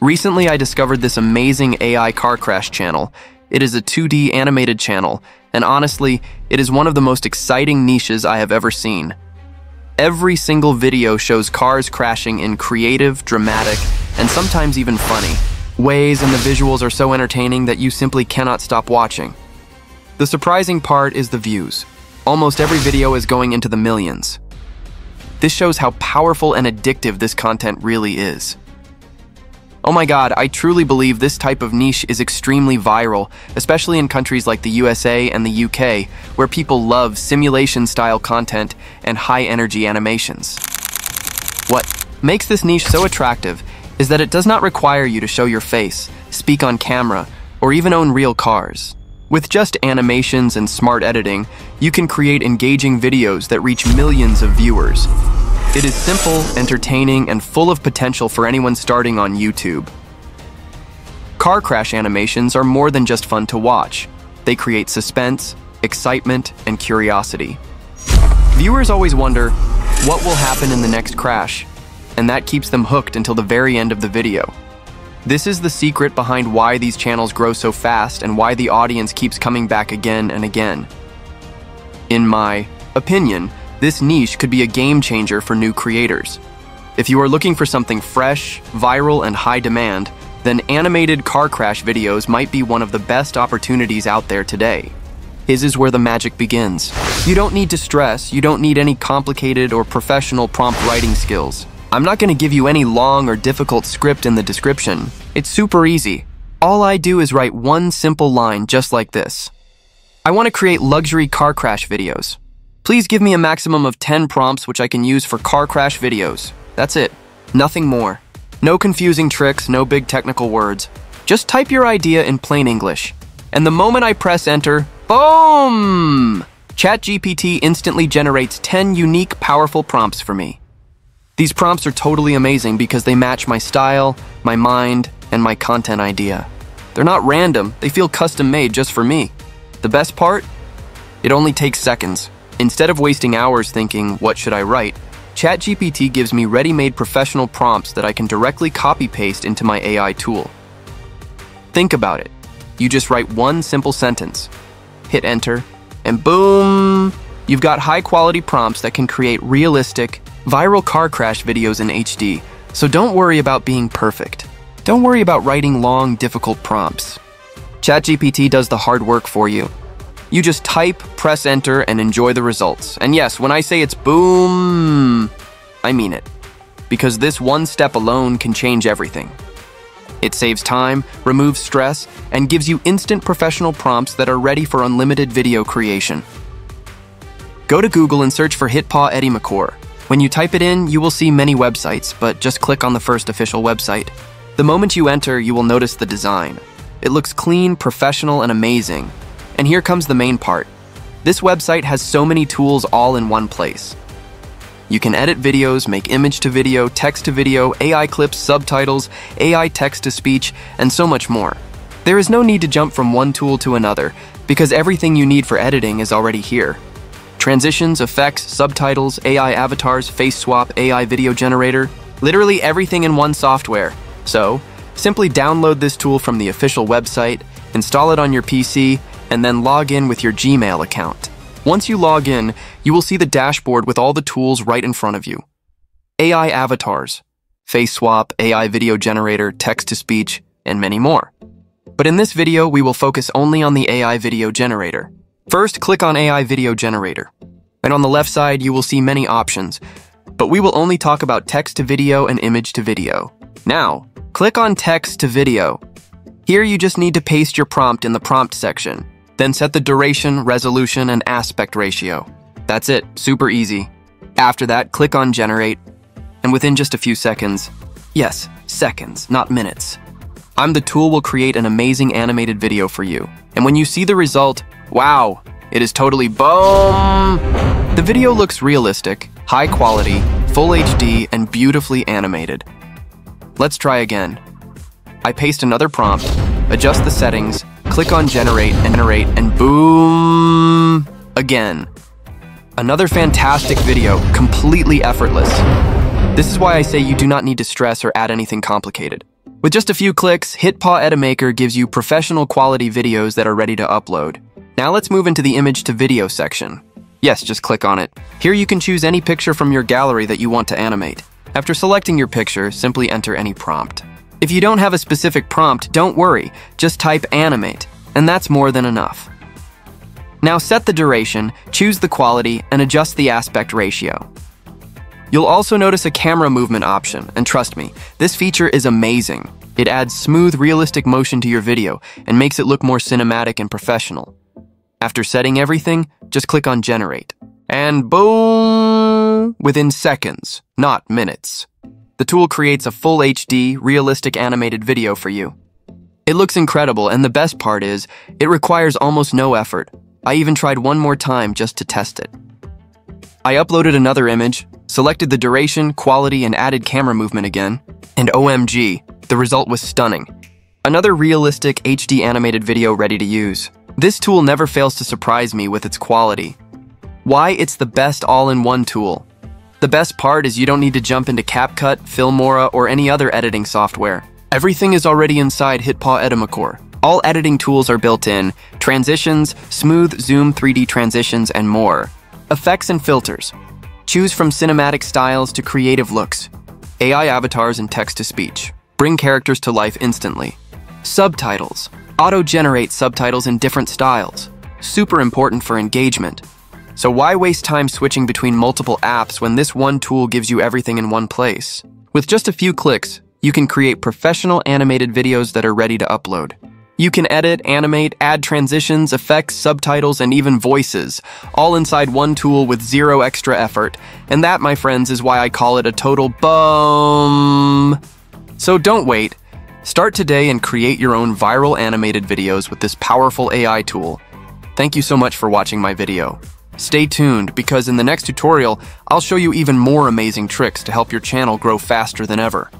Recently, I discovered this amazing AI car crash channel. It is a 2D animated channel, and honestly, it is one of the most exciting niches I have ever seen. Every single video shows cars crashing in creative, dramatic, and sometimes even funny ways, and the visuals are so entertaining that you simply cannot stop watching. The surprising part is the views. Almost every video is going into the millions. This shows how powerful and addictive this content really is. Oh my god, I truly believe this type of niche is extremely viral, especially in countries like the USA and the UK, where people love simulation-style content and high-energy animations. What makes this niche so attractive is that it does not require you to show your face, speak on camera, or even own real cars. With just animations and smart editing, you can create engaging videos that reach millions of viewers. It is simple, entertaining, and full of potential for anyone starting on YouTube. Car crash animations are more than just fun to watch. They create suspense, excitement, and curiosity. Viewers always wonder, what will happen in the next crash? And that keeps them hooked until the very end of the video. This is the secret behind why these channels grow so fast and why the audience keeps coming back again and again. In my opinion, this niche could be a game changer for new creators. If you are looking for something fresh, viral, and high demand, then animated car crash videos might be one of the best opportunities out there today. His is where the magic begins. You don't need to stress, you don't need any complicated or professional prompt writing skills. I'm not going to give you any long or difficult script in the description. It's super easy. All I do is write one simple line just like this. I want to create luxury car crash videos. Please give me a maximum of 10 prompts which I can use for car crash videos. That's it. Nothing more. No confusing tricks, no big technical words. Just type your idea in plain English. And the moment I press enter, boom! ChatGPT instantly generates 10 unique, powerful prompts for me. These prompts are totally amazing because they match my style, my mind, and my content idea. They're not random, they feel custom made just for me. The best part? It only takes seconds. Instead of wasting hours thinking, what should I write, ChatGPT gives me ready-made professional prompts that I can directly copy-paste into my AI tool. Think about it. You just write one simple sentence, hit enter, and boom! You've got high-quality prompts that can create realistic, viral car crash videos in HD, so don't worry about being perfect. Don't worry about writing long, difficult prompts. ChatGPT does the hard work for you, you just type, press enter, and enjoy the results. And yes, when I say it's boom, I mean it. Because this one step alone can change everything. It saves time, removes stress, and gives you instant professional prompts that are ready for unlimited video creation. Go to Google and search for HitPaw Edimakor. When you type it in, you will see many websites, but just click on the first official website. The moment you enter, you will notice the design. It looks clean, professional, and amazing, and here comes the main part. This website has so many tools all in one place. You can edit videos, make image to video, text to video, AI clips, subtitles, AI text to speech, and so much more. There is no need to jump from one tool to another, because everything you need for editing is already here. Transitions, effects, subtitles, AI avatars, face swap, AI video generator, literally everything in one software. So, simply download this tool from the official website, install it on your PC, and then log in with your Gmail account. Once you log in, you will see the dashboard with all the tools right in front of you. AI avatars, face swap, AI video generator, text to speech, and many more. But in this video, we will focus only on the AI video generator. First, click on AI video generator. And on the left side, you will see many options, but we will only talk about text to video and image to video. Now, click on text to video. Here you just need to paste your prompt in the prompt section. Then set the duration, resolution, and aspect ratio. That's it, super easy. After that, click on Generate, and within just a few seconds, yes, seconds, not minutes, I'm the tool will create an amazing animated video for you. And when you see the result, wow, it is totally boom! The video looks realistic, high quality, full HD, and beautifully animated. Let's try again. I paste another prompt, adjust the settings, click on generate and generate and boom again. Another fantastic video, completely effortless. This is why I say you do not need to stress or add anything complicated. With just a few clicks, HitPaw Edimaker gives you professional quality videos that are ready to upload. Now let's move into the image to video section. Yes, just click on it. Here you can choose any picture from your gallery that you want to animate. After selecting your picture, simply enter any prompt. If you don't have a specific prompt, don't worry, just type animate, and that's more than enough. Now set the duration, choose the quality, and adjust the aspect ratio. You'll also notice a camera movement option, and trust me, this feature is amazing. It adds smooth, realistic motion to your video and makes it look more cinematic and professional. After setting everything, just click on Generate. And boom! Within seconds, not minutes. The tool creates a full HD, realistic animated video for you. It looks incredible, and the best part is, it requires almost no effort. I even tried one more time just to test it. I uploaded another image, selected the duration, quality, and added camera movement again, and OMG, the result was stunning. Another realistic HD animated video ready to use. This tool never fails to surprise me with its quality. Why it's the best all-in-one tool. The best part is you don't need to jump into CapCut, Filmora, or any other editing software. Everything is already inside HitPaw Edimaker. All editing tools are built in, transitions, smooth zoom 3D transitions, and more. Effects and filters. Choose from cinematic styles to creative looks. AI avatars and text-to-speech. Bring characters to life instantly. Subtitles. Auto-generate subtitles in different styles. Super important for engagement. So why waste time switching between multiple apps when this one tool gives you everything in one place? With just a few clicks, you can create professional animated videos that are ready to upload. You can edit, animate, add transitions, effects, subtitles, and even voices, all inside one tool with zero extra effort. And that, my friends, is why I call it a total boom. So don't wait. Start today and create your own viral animated videos with this powerful AI tool. Thank you so much for watching my video. Stay tuned because in the next tutorial, I'll show you even more amazing tricks to help your channel grow faster than ever.